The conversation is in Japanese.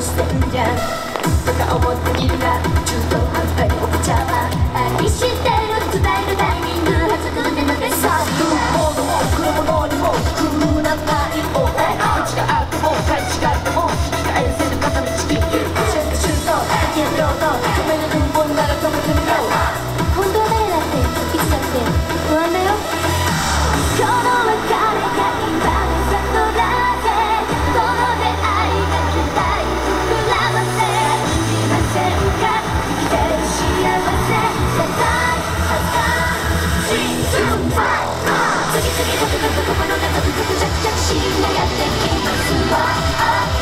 senja Kau buat gila Cukup 次々続々心が続々着々進がやってきますわ